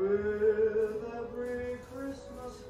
With every Christmas